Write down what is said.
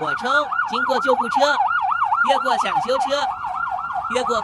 我冲经过救护车越过抢修车越过